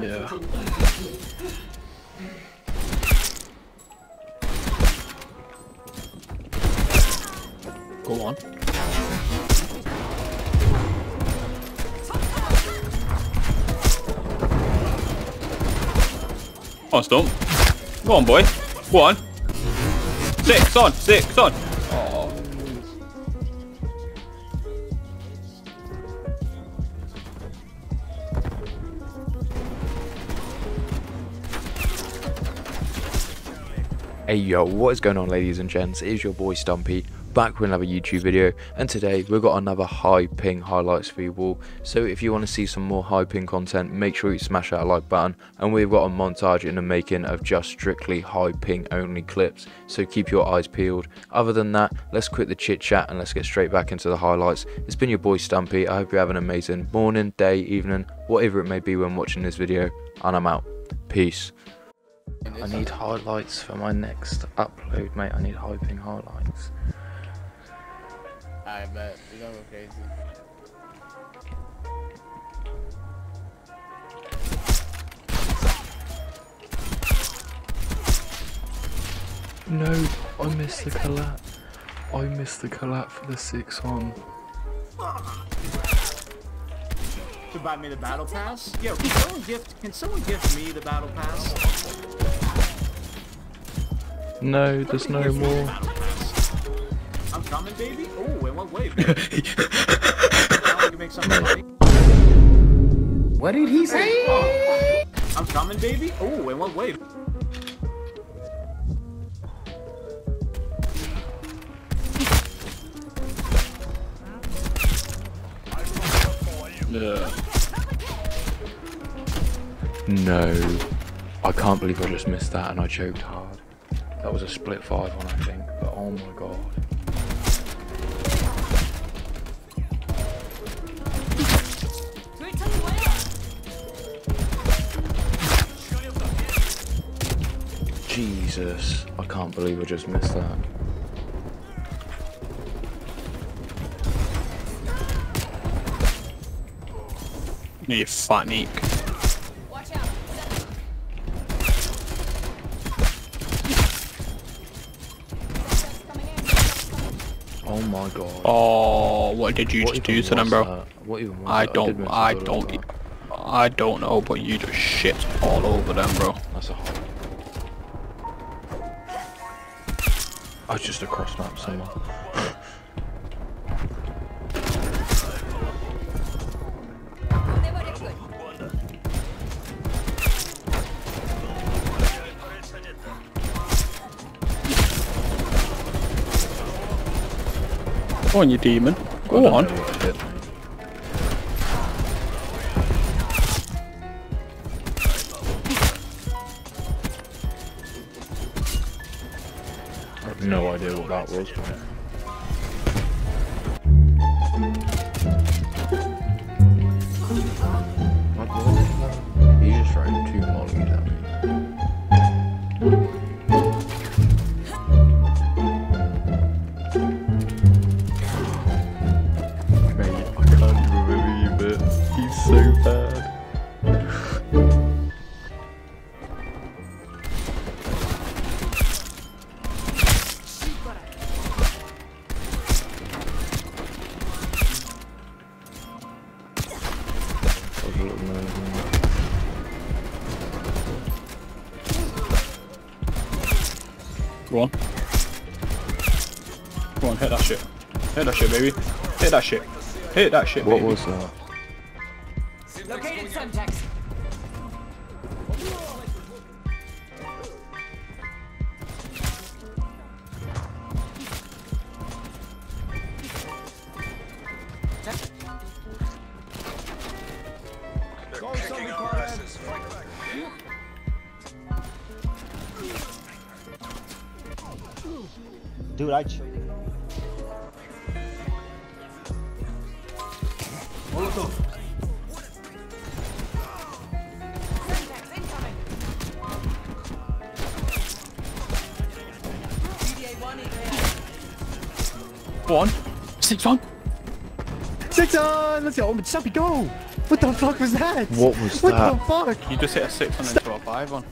Yeah. Go on. Oh, on, Stump. Go on, boy. Go on. Six on, six on. Hey yo, what is going on ladies and gents? It is your boy Stumpy, back with another YouTube video and today we've got another high ping highlights for you all. So if you want to see some more high ping content, make sure you smash that like button and we've got a montage in the making of just strictly high ping only clips. So keep your eyes peeled. Other than that, let's quit the chit chat and let's get straight back into the highlights. It's been your boy Stumpy, I hope you have an amazing morning, day, evening, whatever it may be when watching this video and I'm out. Peace. I need highlights for my next upload, mate. I need high ping highlights. I bet. You're gonna go crazy. No, I missed the collapse. I missed the collapse for the six on. To buy me the battle pass? Yo, can someone gift? Can someone gift me the battle pass? No, there's no Gift me the more. I'm coming, baby. Oh, in what way? baby? Now we can make. What did he say? I'm coming, baby. Oh, in what way? Yeah. No. I can't believe I just missed that and I choked hard. That was a split five one, I think, but oh my god. Jesus, I can't believe I just missed that. You fat neek. Oh my god. Oh, what did you What just do to them, bro? What even I don't, I, I don't, that. I don't know, but you just shit all over them, bro. That's a hot. I was just across map somewhere. Go on, you demon. Go on. I did, mate. I have no idea what that was. Mate. What was that? He just threw two Go on. Go on, hit that shit. Hit that shit, baby. Hit that shit. Hit that shit, What baby. was that? Located Semtex. Dude, I. Ch- Semtex incoming. GDA1 EKA. Go on. Six on. Six on! Let's go! Stumpy, go! What the fuck was that? What was What that? What the fuck? You just hit a six on into a five on.